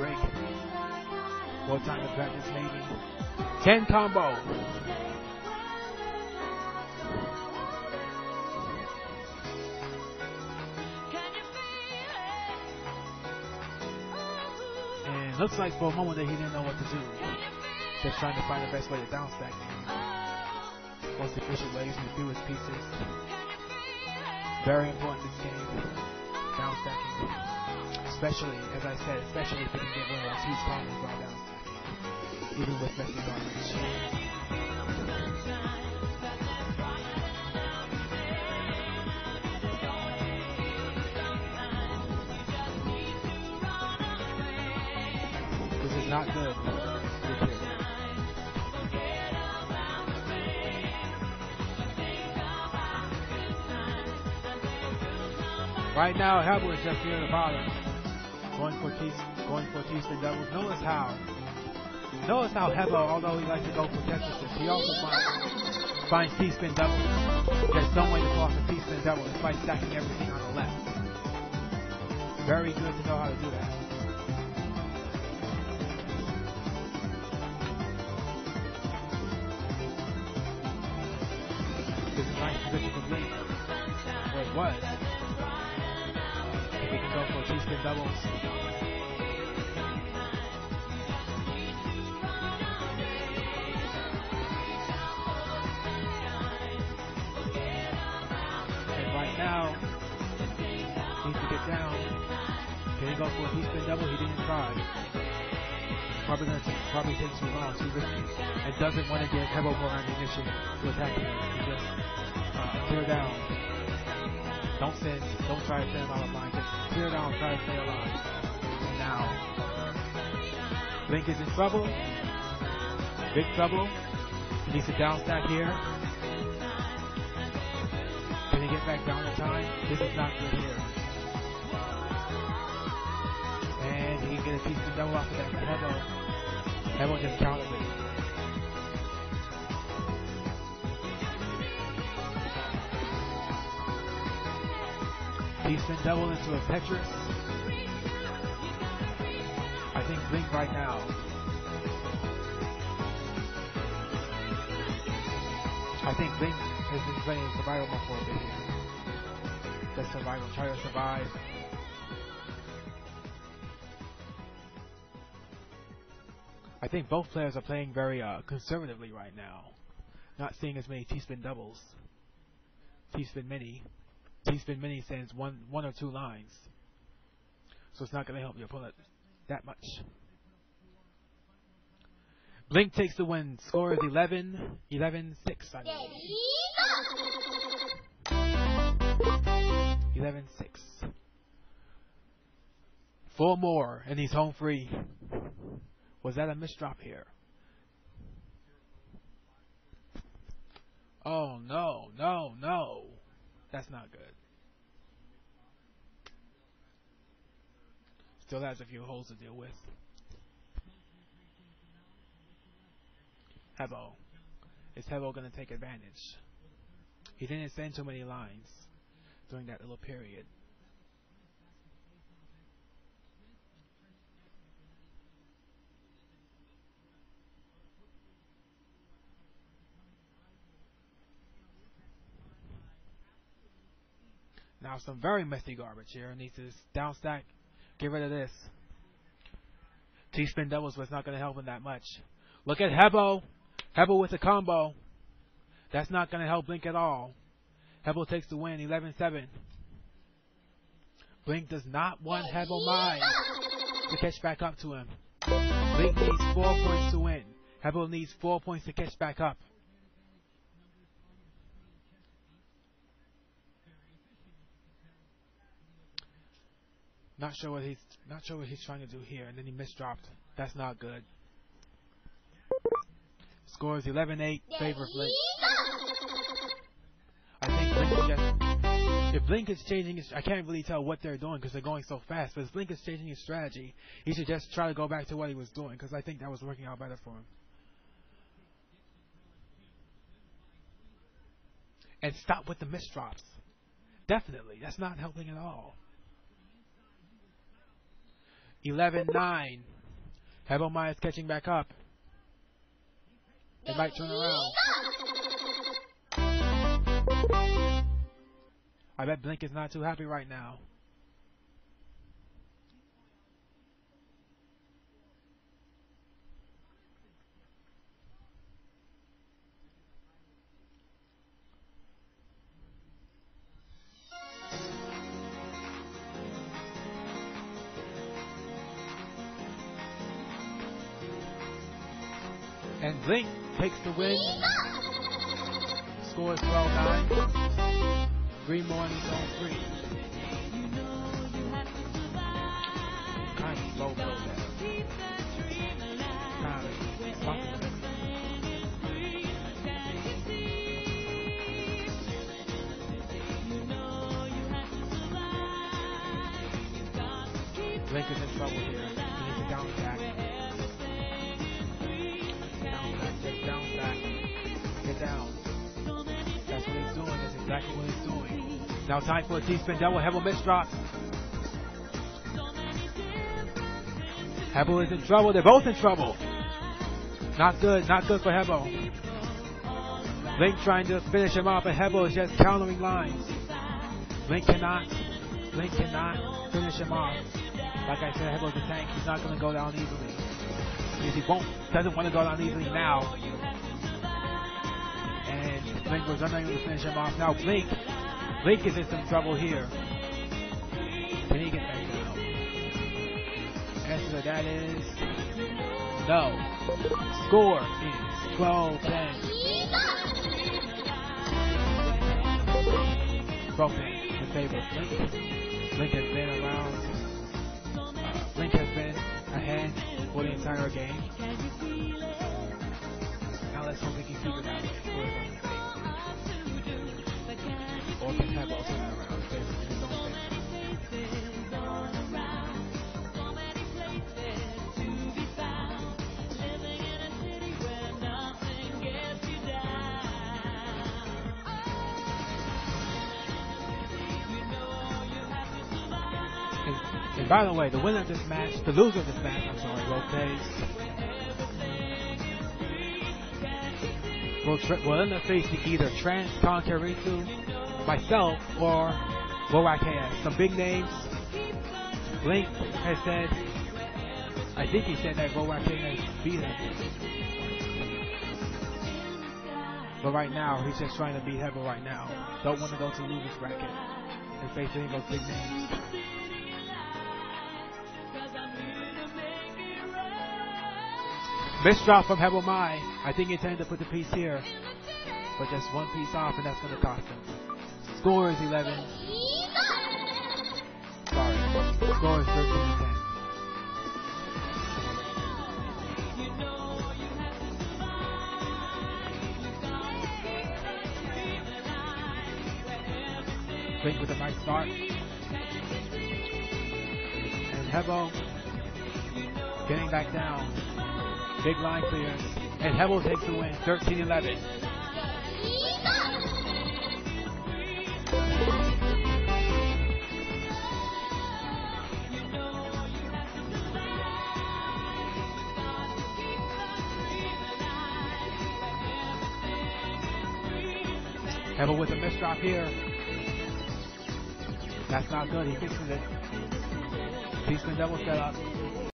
break. More time to practice maybe. 10 combo. And looks like for a moment that he didn't know what to do. Just trying to find the best way to down stack him. Most efficient ways to do his pieces. Very important this game. Down stacking. Especially, as I said, especially if you can get one of those huge combos while down. Even with garbage. This is not good. Right now, Hebo is just here at the bottom, going for T, going for T-spin doubles. Notice how, notice how Hebo, although he likes to go for Tetris, he also finds, finds T-spin doubles. There's some way to cross a T-spin double despite stacking everything on the left. Very good to know how to do that. This is nice position to Blink. Where it was. We can go for T-spin doubles. Now, needs to get down. Can he go for a T-spin double? He didn't try. Probably gonna take, probably take too long, risky. And doesn't want to get Hebo more ammunition to attack him. He just uh, clear down. Don't send, don't try to stay alive line. Just try to stay alive. Now, Blink is in trouble. Big trouble. He needs to down stack here. Can he get back down in time? This is not good here. And he can get a piece of double off of that Hebo. Hebo just counted it. Double into a Tetris. I think Blink right now. I think Blink has been playing survival mode for a bit. Just survival, try to survive. I think both players are playing very uh, conservatively right now. Not seeing as many T-spin doubles. T-spin mini. T-spin mini sends one one or two lines. So it's not going to help your opponent that much. Blink takes the win. Score is 11, 11 6, I believe. 11 6. Four more, and he's home free. Was that a misdrop here? Oh no. Not good. Still has a few holes to deal with. Hebo. Is Hebo going to take advantage? He didn't send too many lines during that little period. Now some very messy garbage here. Needs to down stack. Get rid of this. T-spin doubles was not going to help him that much. Look at Hebo. Hebo with a combo. That's not going to help Blink at all. Hebo takes the win, 11-7. Blink does not want Hebo Mai to catch back up to him. Blink needs four points to win. Hebo needs four points to catch back up. Not sure what he's not sure what he's trying to do here, and then he misdropped. That's not good. Score is 11-8, favor of Blink. I think Blink is just if Blink is changing his, I can't really tell what they're doing because they're going so fast. But if Blink is changing his strategy, he should just try to go back to what he was doing because I think that was working out better for him. And stop with the misdrops. Definitely, that's not helping at all. 11-9. Hebo Mai's catching back up. It might turn around. I bet Blink is not too happy right now. And Blink takes the win. Score is 12-9. Green Morning on three. Kind of though there. Kind of funky. Blink is in trouble here. He needs to down back. Now time for a T-spin double. Hebo miss drop. Hebo is in trouble. They're both in trouble. Not good. Not good for Hebo. Link trying to finish him off, but Hebo is just countering lines. Link cannot. Link cannot finish him off. Like I said, Hebo's a tank. He's not going to go down easily. Because he won't. Doesn't want to go down easily now. And Link was unable to finish him off. Now Blink, Blink is in some trouble here. Can he get back down? Answer that is no. Score is 12-10. 12-10 in favor of. Blink has been around. Uh, Blink has been ahead for the entire game. By the way, the winner of this match, the loser of this match, I'm sorry, Lopez, will, tra- will end up facing either Trans Concaritu, myself, or Borak KS. Some big names. Link has said, I think he said that Borak KS beat him. But right now, he's just trying to beat Hebo right now. Don't want to go to losers bracket and face any of those big names. Missed drop from Hebo Mai. I think he intended to put the piece here. But just one piece off, and that's going to cost him. Score is 11. Sorry. Score is 13 to 10. Blink with a nice start. And Hebo getting back down. Big line clearance. And Hebo takes the win, 13-11. Hebo with a missed drop here. That's not good. He fixes it. Beastman double set up.